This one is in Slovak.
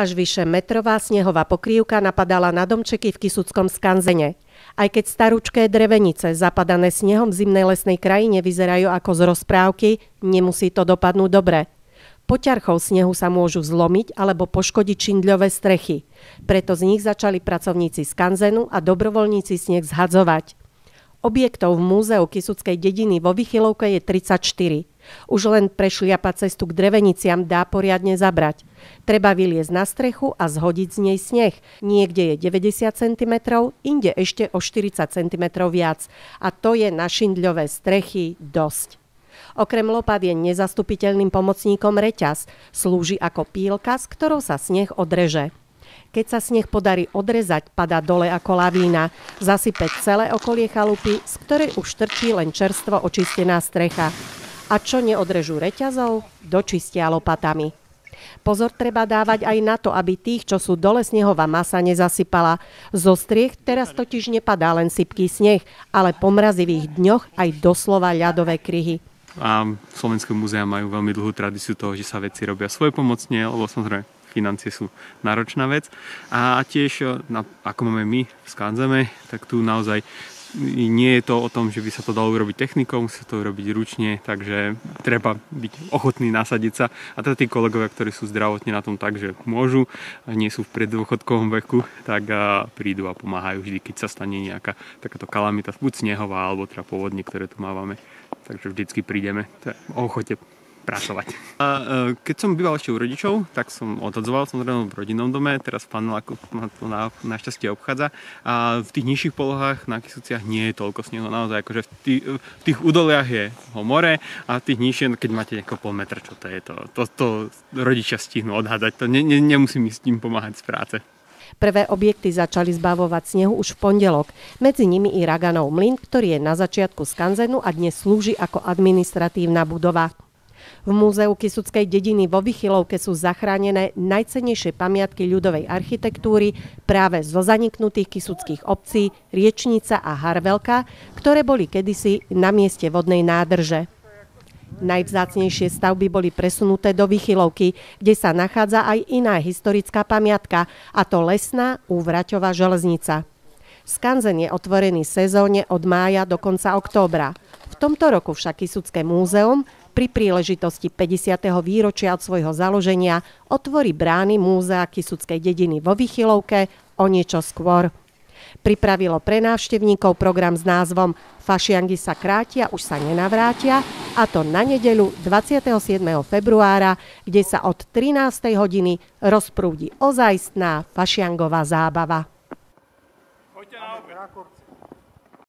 Až vyše metrová snehová pokrývka napadala na domčeky v Kisuckom skanzene. Aj keď starúčké drevenice, zapadané snehom v zimnej lesnej krajine, vyzerajú ako z rozprávky, nemusí to dopadnúť dobre. Poťarchou snehu sa môžu zlomiť alebo poškodiť čindľové strechy. Preto z nich začali pracovníci skanzenu a dobrovoľníci sneh zhadzovať. Objektov v múzeu Kisuckej dediny vo Vychylovke je 34. Už len prešliapať cestu k dreveniciam dá poriadne zabrať. Treba vyliezť na strechu a zhodiť z nej sneh. Niekde je 90 cm, inde ešte o 40 cm viac. A to je na šindľové strechy dosť. Okrem lopat je nezastupiteľným pomocníkom reťaz. Slúži ako pílka, s ktorou sa sneh odreže. Keď sa sneh podarí odrezať, padá dole ako lavína, zasype celé okolie chalupy, z ktorej už trčí len čerstvo očistená strecha. A čo neodrežú reťazov, dočistia lopatami. Pozor treba dávať aj na to, aby tých, čo sú dole snehová masa, nezasypala. Zo striech teraz totiž nepadá len sypký sneh, ale po mrazivých dňoch aj doslova ľadové kryhy. A Slovenské múzea majú veľmi dlhú tradíciu toho, že sa veci robia svoje pomocne, lebo samozrejme financie sú náročná vec. A tiež, e, ako máme my v Skanzeme, tak tu naozaj nie je to o tom, že by sa to dalo urobiť technikou, musí to urobiť ručne, takže treba byť ochotný nasadiť sa. A teda tí kolegovia, ktorí sú zdravotne na tom tak, že môžu, a nie sú v preddôchodkovom veku, tak prídu a pomáhajú vždy, keď sa stane nejaká takáto kalamita, buď snehová, alebo teda povodne, ktoré tu mávame. Takže vždycky prídeme. To je ochote pracovať. A, e, keď som býval ešte u rodičov, tak som odhodzoval samozrejme v rodinnom dome, teraz v paneláku ma to na, našťastie obchádza. A v tých nižších polohách na Kisuciach nie je toľko snehu, naozaj akože v tých, v tých údoliach je ho more a v tých nižších, keď máte nejakého pol metra, čo to je, to, to, to rodičia stihnú odhadať, to ne, ne, nemusím s tým pomáhať z práce. Prvé objekty začali zbavovať snehu už v pondelok. Medzi nimi i Raganov mlyn, ktorý je na začiatku skanzenu a dnes slúži ako administratívna budova. V múzeu Kisuckej dediny vo Vychylovke sú zachránené najcennejšie pamiatky ľudovej architektúry práve zo zaniknutých kisuckých obcí Riečnica a Harvelka, ktoré boli kedysi na mieste vodnej nádrže. Najvzácnejšie stavby boli presunuté do Vychylovky, kde sa nachádza aj iná historická pamiatka, a to lesná úvraťová železnica. Skanzen je otvorený sezóne od mája do konca októbra. V tomto roku však Kisucké múzeum pri príležitosti 50. výročia od svojho založenia otvorí brány Múzea Kisuckej dediny vo Vychylovke o niečo skôr. Pripravilo pre návštevníkov program s názvom Fašiangy sa krátia, už sa nenavrátia a to na nedeľu 27. februára, kde sa od 13. hodiny rozprúdi ozajstná fašiangová zábava. Poďte na